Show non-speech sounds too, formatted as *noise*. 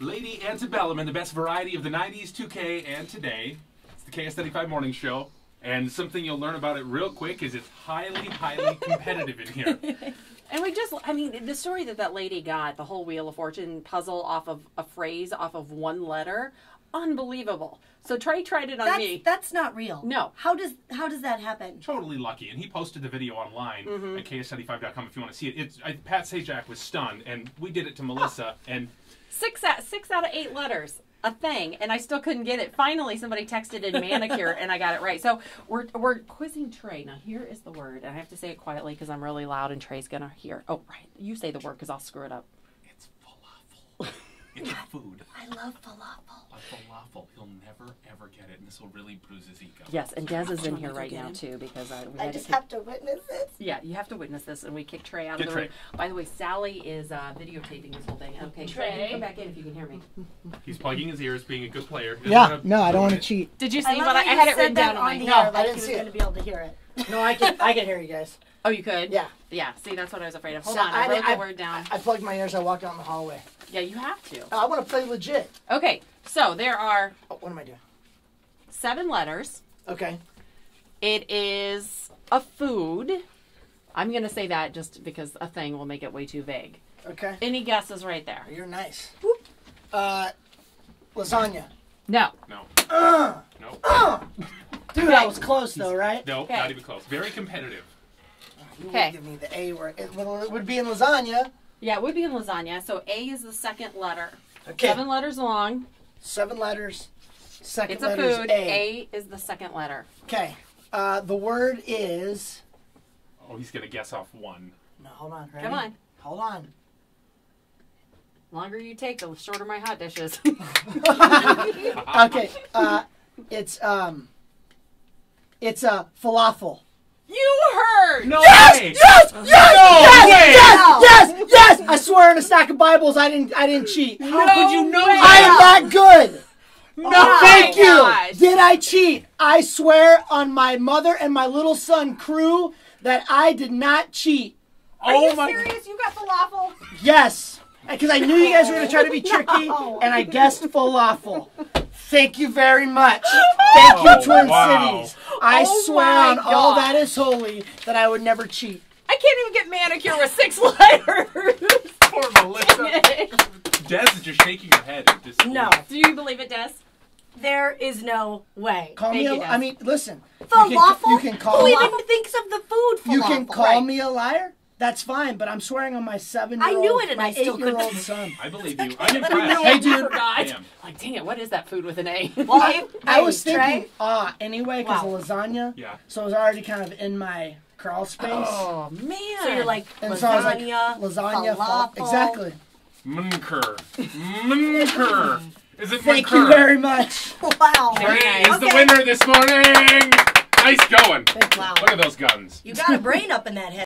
Lady Antebellum and the best variety of the 90s, 2K, and today. It's the KS95 Morning Show. And something you'll learn about it real quick is it's highly, highly *laughs* competitive in here. *laughs* And we just, I mean, the story that that lady got, the whole Wheel of Fortune puzzle off of a phrase, off of one letter, unbelievable. So Trey tried it on That's, me. that's not real. No. How does how does that happen? Totally lucky. And he posted the video online Mm-hmm. at KS95.com if you want to see it. It's I, Pat Sajak was stunned, and we did it to Melissa, and Six out, six out of eight letters, a thing, and I still couldn't get it. Finally, somebody texted in manicure, and I got it right. So we're we're quizzing Trey. Now here is the word, and I have to say it quietly because I'm really loud, and Trey's gonna hear. Oh, right, you say the word because I'll screw it up. It's falafel. Food. I love falafel. A falafel. He'll never, ever get it, and this will really bruise his ego. Yes, and Des is in here right now too because I. We I had to just kick- have to witness this. Yeah, you have to witness this, and we kicked Trey out Get of the room. Trey. By the way, Sally is uh, videotaping this whole thing. Okay, Trey, Trey. come back in if you can hear me. He's plugging his ears, being a good player. Doesn't Yeah, wanna no, I don't want to it. cheat. Did you see I love what I, how I you had it said written that down on on the my. No, I like didn't he was see going to be able to hear it. No, I can I can hear you guys. *laughs* Oh, you could. Yeah. Yeah. See, that's what I was afraid of. Hold So on, I, wrote I, the word down. I plugged my ears. I walked out in the hallway. Yeah, you have to. I want to play legit. Okay, so there are Oh, what am I doing? seven letters. Okay. It is a food. I'm gonna say that just because a thing will make it way too vague. Okay. Any guesses right there? You're nice. Uh, lasagna. No. No. Uh, No. dude, that was close though, right? No, Okay. not even close. Very competitive. You would Okay. Give me the A word. It, well, it would be in lasagna. Yeah, it would be in lasagna. So A is the second letter. Okay. Seven letters long. Seven letters. Second It's a letter's food. A. A is the second letter. Okay. Uh, the word is. Oh, he's gonna guess off one. No, hold on. Ready? Come on. Hold on. longer you take, the shorter my hot dishes. *laughs* *laughs* Okay. Uh, it's um. It's a uh, falafel. you heard. No Yes! way! Yes! Yes! No yes! way! Yes! Yes! Yes! I swear on a stack of Bibles, I didn't. I didn't cheat. How could you know I am that good. No, Oh Thank you. gosh. Did I cheat? I swear on my mother and my little son crew that I did not cheat. Oh Are Oh you my! serious? You got falafel? Yes, because I knew you guys were going to try to be *laughs* tricky, No. and I guessed falafel. Thank you very much. Thank Oh, you, Twin wow. Cities. I Oh swear my on all that is holy that I would never cheat. I can't even get manicure with six *laughs* letters. Poor Melissa. *laughs* Des is just shaking her head. at disbelief. No. Do you believe it, Des? There is no way. Call Thank me. A, you, Des. I mean, listen. Falafel? You can, you can call Who even thinks of the food falafel? You can call Right. me a liar. That's fine, but I'm swearing on my seven. I knew it and I still couldn't- eight-year-old *laughs* son. I believe you. I'm impressed. Hey, dude. I forgot. am. Like, dang it, what is that food with an A? Well, I, *laughs* I was thinking ah anyway because Wow. of lasagna. Yeah. So it was already kind of in my crawl space. oh man. So you're like and lasagna, so I was like lasagna. falafel. exactly. Munker. Munker. Is it Thank Munker? you very much. *laughs* Wow. Very Trey nice. is the winner this morning. Nice going. Wow. Look at those guns. You got a brain up in that head.